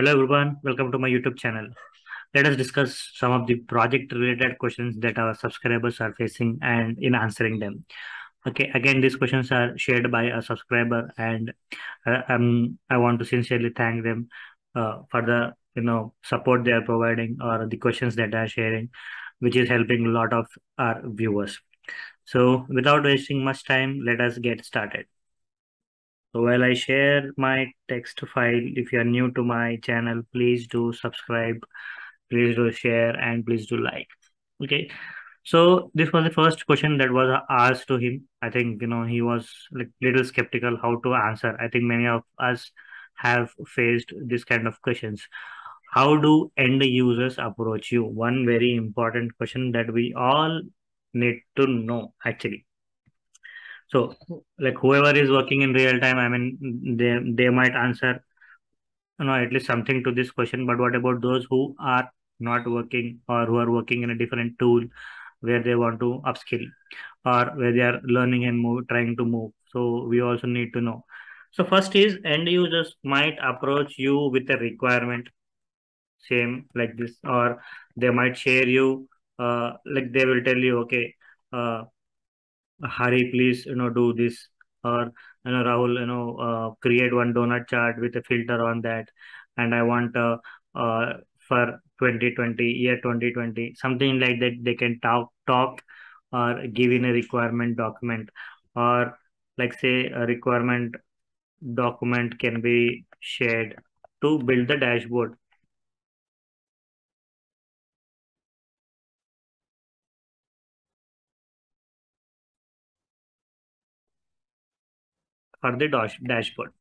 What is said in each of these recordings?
Hello everyone, welcome to my YouTube channel. Let us discuss some of the project related questions that our subscribers are facing and in answering them. Okay, again, these questions are shared by a subscriber and uh, um, I want to sincerely thank them uh, for the you know support they are providing or the questions that they are sharing, which is helping a lot of our viewers. So without wasting much time, let us get started. So while I share my text file, if you are new to my channel, please do subscribe, please do share, and please do like. Okay. So this was the first question that was asked to him. I think you know he was like little skeptical how to answer. I think many of us have faced this kind of questions. How do end users approach you? One very important question that we all need to know actually so like whoever is working in real time, I mean, they they might answer, you know, at least something to this question. But what about those who are not working or who are working in a different tool where they want to upskill or where they are learning and move, trying to move? So we also need to know. So first is end users might approach you with a requirement, same like this, or they might share you, uh, like they will tell you, okay, uh, Hari, please, you know, do this. Or, you know, Rahul, you know, uh, create one donut chart with a filter on that. And I want uh, uh, for 2020, year 2020, something like that they can talk, talk or give in a requirement document. Or like say a requirement document can be shared to build the dashboard for the dash dashboard.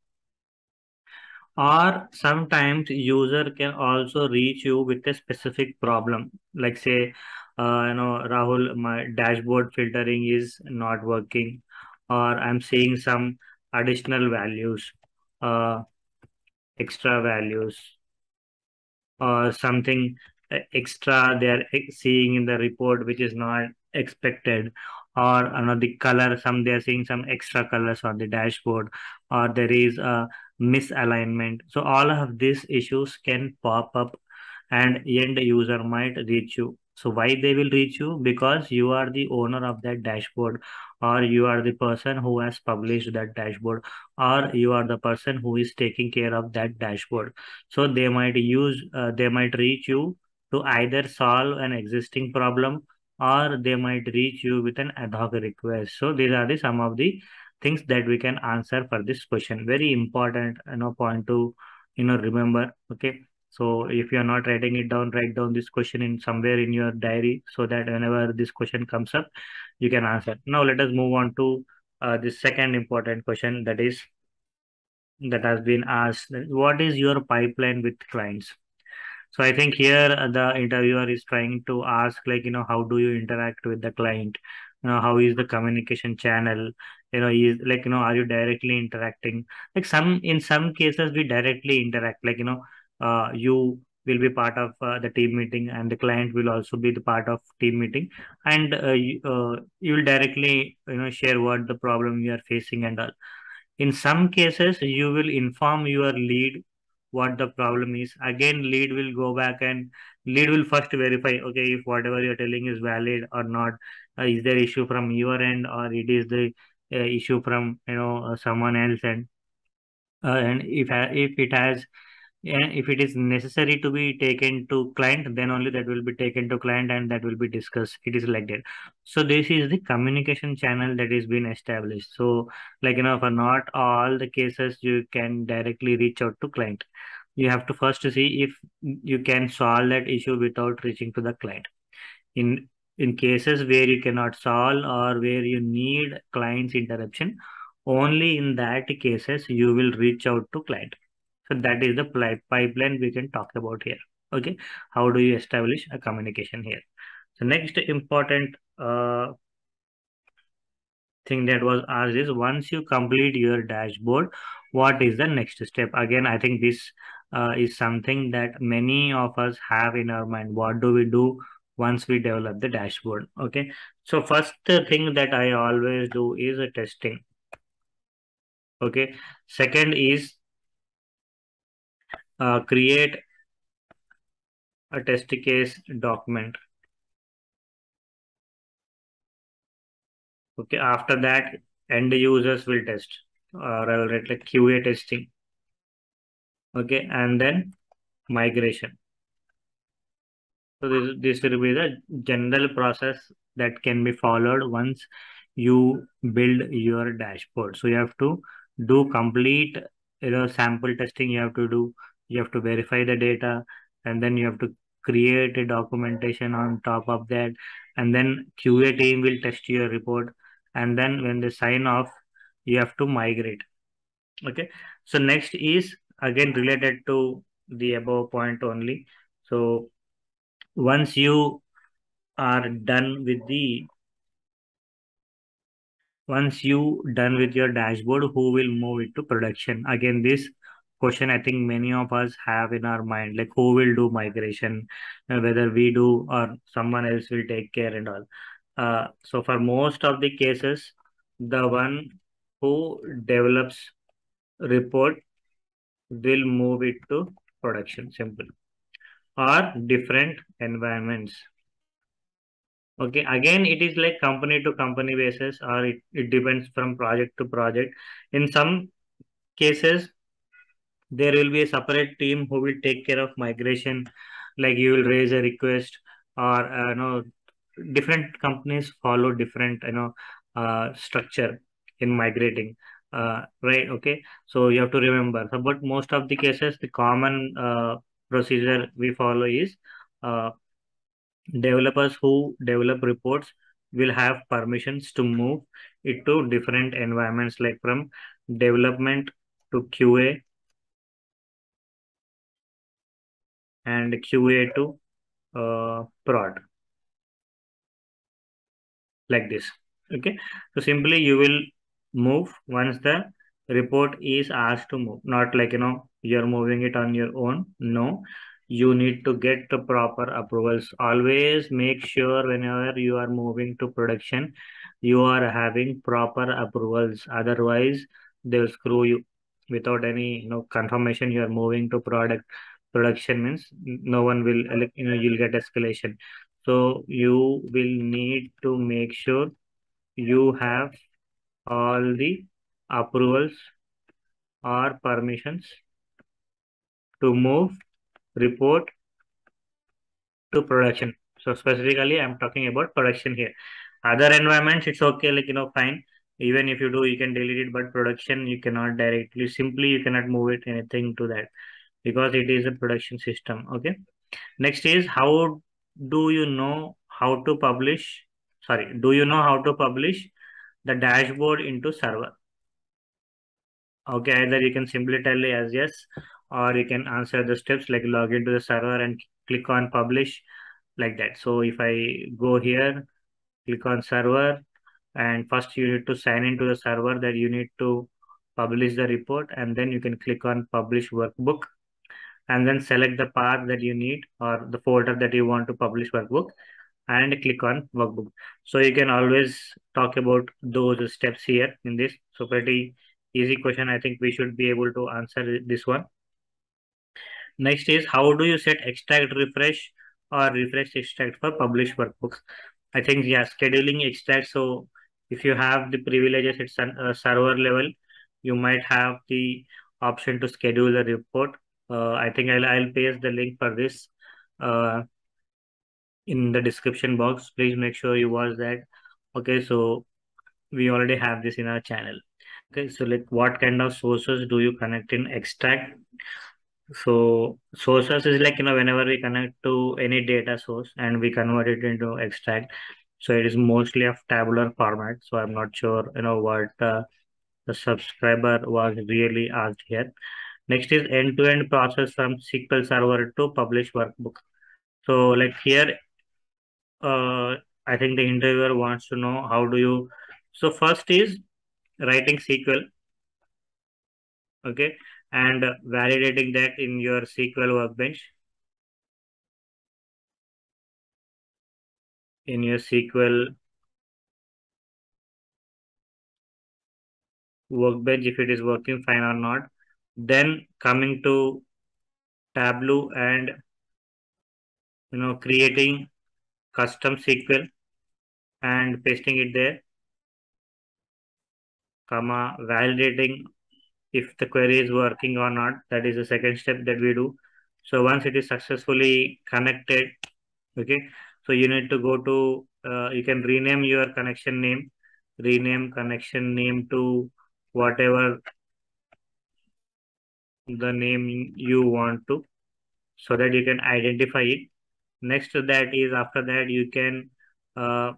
Or sometimes user can also reach you with a specific problem. Like say uh, you know rahul my dashboard filtering is not working or i'm seeing some additional values uh, extra values or something extra they are seeing in the report which is not expected or the color some they are seeing some extra colors on the dashboard or there is a misalignment. So all of these issues can pop up and end user might reach you. So why they will reach you? Because you are the owner of that dashboard or you are the person who has published that dashboard or you are the person who is taking care of that dashboard. So they might use uh, they might reach you to either solve an existing problem or they might reach you with an ad hoc request. So these are the some of the things that we can answer for this question. Very important, you know, point to you know remember. Okay. So if you are not writing it down, write down this question in somewhere in your diary so that whenever this question comes up, you can answer. Now let us move on to uh, the second important question that is that has been asked. What is your pipeline with clients? So I think here the interviewer is trying to ask like, you know, how do you interact with the client? You know, how is the communication channel? You know, is like, you know, are you directly interacting? Like some, in some cases, we directly interact, like, you know, uh, you will be part of uh, the team meeting and the client will also be the part of team meeting and uh, you, uh, you will directly, you know, share what the problem you are facing and all. In some cases, you will inform your lead what the problem is. Again lead will go back and lead will first verify okay if whatever you're telling is valid or not. Uh, is there issue from your end or it is the uh, issue from you know uh, someone else and uh, and if if it has if it is necessary to be taken to client then only that will be taken to client and that will be discussed. It is like that. So this is the communication channel that is being established. So like you know for not all the cases you can directly reach out to client you have to first see if you can solve that issue without reaching to the client in in cases where you cannot solve or where you need client's interruption only in that cases you will reach out to client so that is the pipeline we can talk about here. Okay. How do you establish a communication here? So next important uh, thing that was asked is once you complete your dashboard, what is the next step? Again, I think this uh, is something that many of us have in our mind. What do we do once we develop the dashboard? Okay. So first thing that I always do is a testing. Okay. Second is uh, create a test case document. Okay, after that, end users will test or I will write like QA testing. Okay, and then migration. So this, this will be the general process that can be followed once you build your dashboard. So you have to do complete you know sample testing you have to do you have to verify the data and then you have to create a documentation on top of that and then qa team will test your report and then when they sign off you have to migrate okay so next is again related to the above point only. So once you are done with the once you done with your dashboard who will move it to production? Again this question i think many of us have in our mind like who will do migration uh, whether we do or someone else will take care and all. Uh, so for most of the cases the one who develops report will move it to production simple. Or different environments. Okay again it is like company to company basis or it, it depends from project to project. In some cases there will be a separate team who will take care of migration like you will raise a request or uh, you know different companies follow different you know uh, structure in migrating uh, right okay. So you have to remember. So, but most of the cases the common uh, procedure we follow is uh, developers who develop reports will have permissions to move it to different environments like from development to qa and qa to uh, prod like this okay. So simply you will move. Once the report is asked to move not like you know you're moving it on your own. No. You need to get the proper approvals. Always make sure whenever you are moving to production you are having proper approvals. Otherwise they'll screw you without any you know confirmation you are moving to product. Production means no one will you know you'll get escalation. So you will need to make sure you have all the approvals or permissions to move report to production. So specifically, I'm talking about production here. Other environments, it's okay, like, you know, fine. Even if you do, you can delete it, but production, you cannot directly, simply, you cannot move it anything to that because it is a production system. Okay. Next is how do you know how to publish? Sorry, do you know how to publish the dashboard into server? Okay, either you can simply tell as yes, or you can answer the steps like log into the server and click on publish like that. So if I go here, click on server, and first you need to sign into the server that you need to publish the report, and then you can click on publish workbook, and then select the path that you need or the folder that you want to publish workbook, and click on workbook. So you can always talk about those steps here in this. So pretty easy question. I think we should be able to answer this one. Next is how do you set extract refresh or refresh extract for published workbooks? I think, yeah, scheduling extract. So if you have the privileges at a server level, you might have the option to schedule a report. Uh, I think I'll, I'll paste the link for this uh, in the description box. Please make sure you watch that. Okay, so we already have this in our channel. Okay, so like what kind of sources do you connect in extract? So sources is like, you know, whenever we connect to any data source and we convert it into extract. So it is mostly of tabular format. So I'm not sure, you know, what uh, the subscriber was really asked here. Next is end-to-end -end process from SQL Server to publish workbook. So like here, uh, I think the interviewer wants to know how do you, so first is writing SQL. Okay and validating that in your SQL workbench. In your SQL workbench, if it is working fine or not. Then coming to Tableau and you know creating custom SQL and pasting it there, comma validating if the query is working or not. That is the second step that we do. So once it is successfully connected, okay, so you need to go to, uh, you can rename your connection name, rename connection name to whatever the name you want to, so that you can identify it. Next to that is after that you can uh,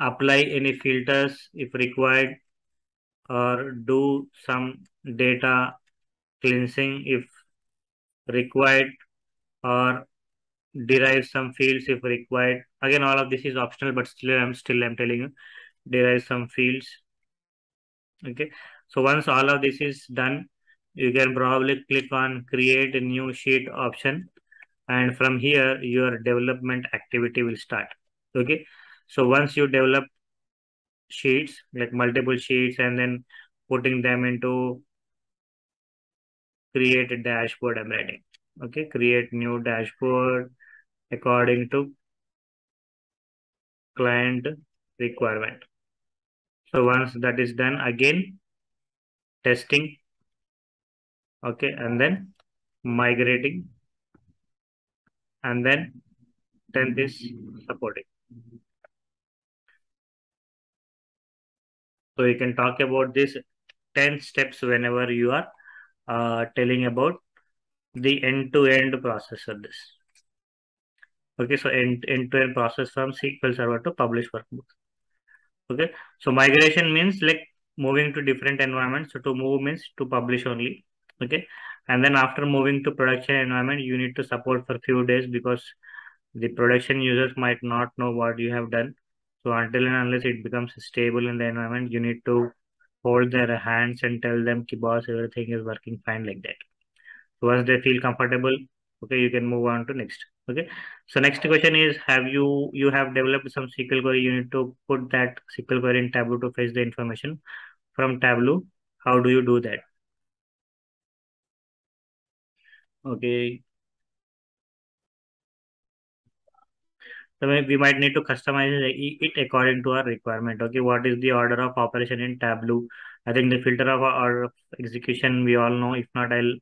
apply any filters if required or do some data cleansing if required or derive some fields if required. Again all of this is optional but still i'm still i'm telling you derive some fields. Okay. So once all of this is done you can probably click on create a new sheet option and from here your development activity will start. Okay? So once you develop sheets like multiple sheets and then putting them into create a dashboard i'm writing. Okay? Create new dashboard according to client requirement. So once that is done again testing. Okay? And then migrating and then 10th is supporting So you can talk about this 10 steps whenever you are uh, telling about the end-to-end -end process of this. Okay, so end-to-end -end process from SQL Server to publish workbooks. Okay, so migration means like moving to different environments. So to move means to publish only. Okay, and then after moving to production environment, you need to support for a few days because the production users might not know what you have done. So until and unless it becomes stable in the environment, you need to hold their hands and tell them, Ki boss, everything is working fine like that. So once they feel comfortable, okay, you can move on to next. Okay. So next question is, have you, you have developed some SQL query, you need to put that SQL query in Tableau to fetch the information from Tableau. How do you do that? Okay. So we might need to customize it according to our requirement. Okay, what is the order of operation in Tableau? I think the filter of of execution we all know. If not, I'll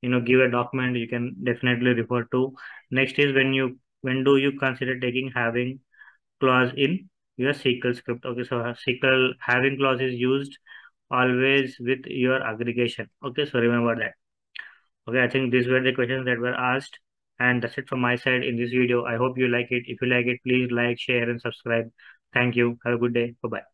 you know give a document you can definitely refer to. Next is when you when do you consider taking having clause in your SQL script? Okay, so SQL having clause is used always with your aggregation. Okay, so remember that. Okay, I think these were the questions that were asked. And that's it from my side in this video. I hope you like it. If you like it, please like, share, and subscribe. Thank you. Have a good day. Bye-bye.